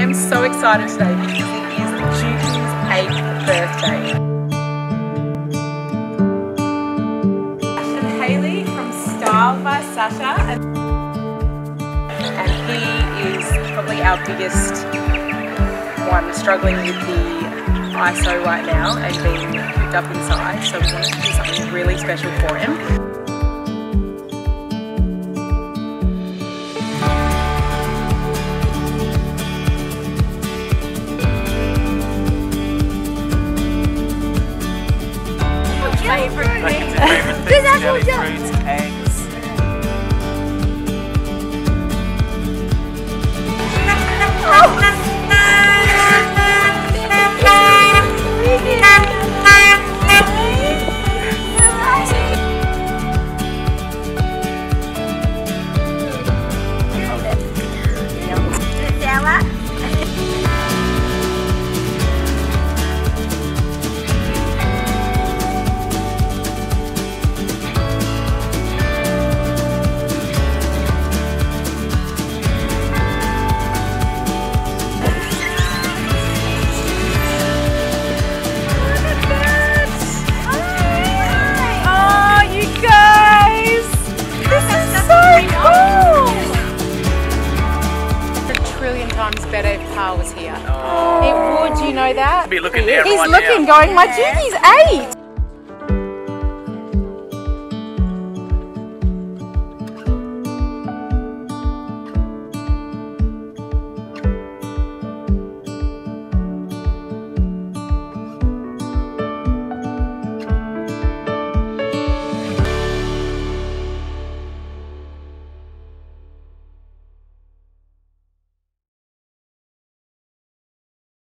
am so excited today because it is Duke's 8th birthday. And Haley from Style by Sasha and, he is probably our biggest one struggling with the ISO right now and being cooped up inside so we wanted to do something really special for him. Apple fruits, times better if Carl was here. Oh. It would, you know that? Be looking He's looking, going, my Duke's eight.